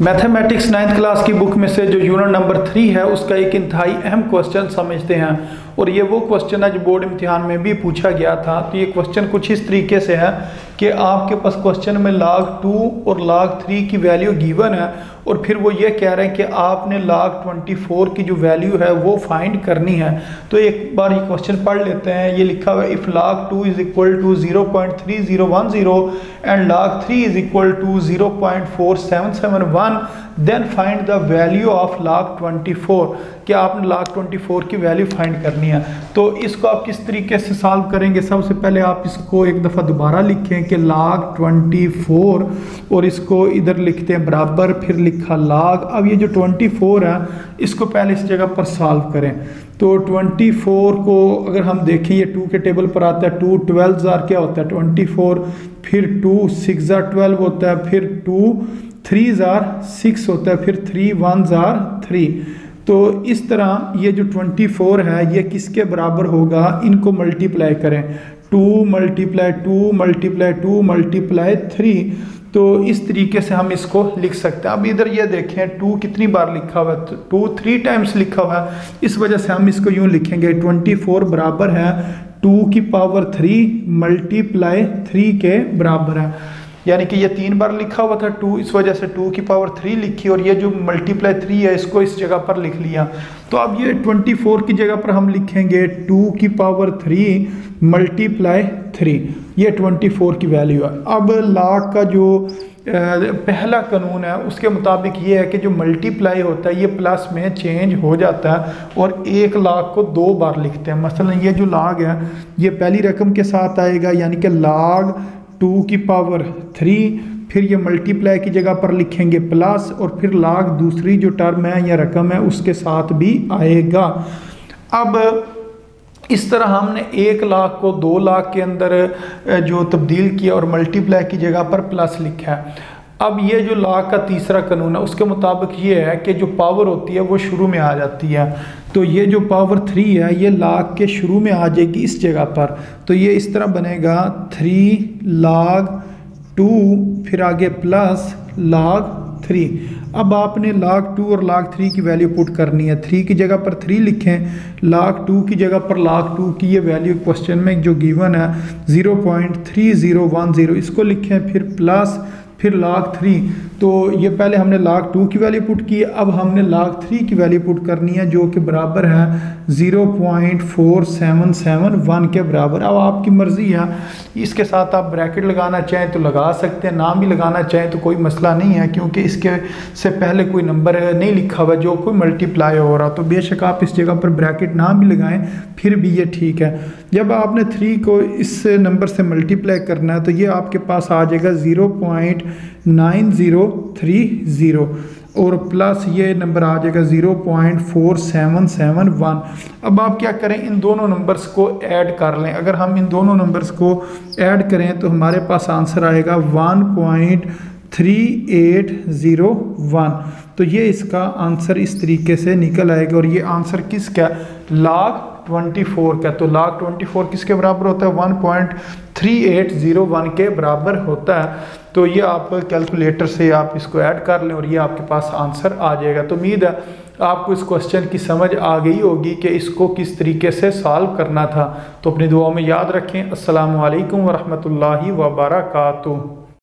Mathematics ninth class की book में से जो यूनिट नंबर थ्री है, उसका एक इंतहाई अहम क्वेश्चन समझते हैं। और ये वो क्वेश्चन है जो बोर्ड इम्तिहान में भी पूछा गया था। तो ये क्वेश्चन कुछ इस तरीके से है कि आपके पास क्वेश्चन में लाग टू और लाग थ्री की वैल्यू गिवन है और फिर वो ये कह रहे हैं कि आपने लाग ट्वेंटी फोर की जो वैल्यू है वो फाइंड करनी है। तो एक बार ये क्वेश्चन पढ़ लेते हैं। ये लिखा हुआ है if log two is equal to zero point three zero one zero and log three is equal to zero point four seven seven one then find the value of log twenty four कि आपने log twenty four की value find करनी है। तो इसको आप किस तरीके से सॉल्व करेंगे? सबसे पहले आप इसको एक दफ़ा दोबारा लिखें कि लाख ट्वेंटी फोर और इसको इधर लिखते हैं, बराबर फिर लिखा लाख अब ये जो ट्वेंटी फोर है, इसको पहले इस जगह पर सॉल्व करें। तो ट्वेंटी फोर को अगर हम देखें, ये टू के टेबल पर आता है टू ट्वेल्व ज़ार क्या होता है? ट्वेंटी फोर फिर टू सिक्स ज़ार ट्वेल्व होता है, फिर टू थ्री ज़ार सिक्स होता है, फिर थ्री वन ज़ार थ्री तो इस तरह ये जो ट्वेंटी फोर है, ये किसके बराबर होगा? इनको मल्टीप्लाई करें। Two multiply two multiply two multiply three तो इस तरीके से हम इसको लिख सकते हैं। अब इधर ये देखें, टू कितनी बार लिखा हुआ है? टू थ्री टाइम्स लिखा हुआ है। इस वजह से हम इसको यूँ लिखेंगे, ट्वेंटी फोर बराबर है। टू की पावर थ्री मल्टीप्लाई थ्री के बराबर है। यानी कि ये तीन बार लिखा हुआ था टू इस वजह से टू की पावर थ्री लिखी और ये जो मल्टीप्लाई थ्री है, इसको इस जगह पर लिख लिया। तो अब ये ट्वेंटी फोर की जगह पर हम लिखेंगे टू की पावर थ्री मल्टीप्लाई थ्री ये ट्वेंटी फोर की वैल्यू है। अब लाख का जो पहला कानून है, उसके मुताबिक ये है कि जो मल्टीप्लाई होता है, ये प्लस में चेंज हो जाता है और एक लाख को दो बार लिखते हैं। मसलन ये जो लाग है, ये पहली रकम के साथ आएगा, यानी कि लाग टू की पावर थ्री, फिर ये मल्टीप्लाई की जगह पर लिखेंगे प्लस और फिर लाख दूसरी जो टर्म है या रकम है उसके साथ भी आएगा। अब इस तरह हमने एक लाख को दो लाख के अंदर जो तब्दील किया और मल्टीप्लाई की जगह पर प्लस लिखा। है अब ये जो लाख का तीसरा कानून है, उसके मुताबिक ये है कि जो पावर होती है, वो शुरू में आ जाती है। तो ये जो पावर थ्री है, ये लाख के शुरू में आ जाएगी इस जगह पर। तो ये इस तरह बनेगा थ्री लाख टू फिर आगे प्लस लाख थ्री अब आपने लाख टू और लाख थ्री की वैल्यू पुट करनी है। थ्री की जगह पर थ्री लिखें लाख टू की जगह पर लाख टू की ये वैल्यू क्वेश्चन में जो गिवन है zero point three zero one zero इसको लिखें, फिर प्लस फिर लाख थ्री। तो ये पहले हमने लाख टू की वैल्यू पुट की, अब हमने लाख थ्री की वैल्यू पुट करनी है, जो कि बराबर है zero point four seven seven one के बराबर। अब आपकी मर्ज़ी है, इसके साथ आप ब्रैकेट लगाना चाहें तो लगा सकते हैं, नाम भी लगाना चाहें तो कोई मसला नहीं है, क्योंकि इसके से पहले कोई नंबर नहीं लिखा हुआ, जो कोई मल्टीप्लाई हो रहा तो बेशक आप इस जगह पर ब्रैकेट नाम भी लगाएँ, फिर भी ये ठीक है। जब आपने थ्री को इस नंबर से मल्टीप्लाई करना है तो ये आपके पास आ जाएगा zero point nine zero three zero और प्लस ये नंबर आ जाएगा zero point four seven seven one. अब आप क्या करें, इन दोनों नंबर्स को ऐड कर लें। अगर हम इन दोनों नंबर्स को ऐड करें तो हमारे पास आंसर आएगा one point three eight zero one तो ये इसका आंसर इस तरीके से निकल आएगा और ये आंसर किसका लाख ट्वेंटी फोर का। तो लाख ट्वेंटी फोर किसके बराबर होता है? One point three eight zero one के बराबर होता है। तो ये आप कैलकुलेटर से आप इसको ऐड कर लें और ये आपके पास आंसर आ जाएगा। तो उम्मीद है आपको इस क्वेश्चन की समझ आ गई होगी कि इसको किस तरीके से सॉल्व करना था। तो अपनी दुआओं में याद रखें। असलकम वरहमल वर्का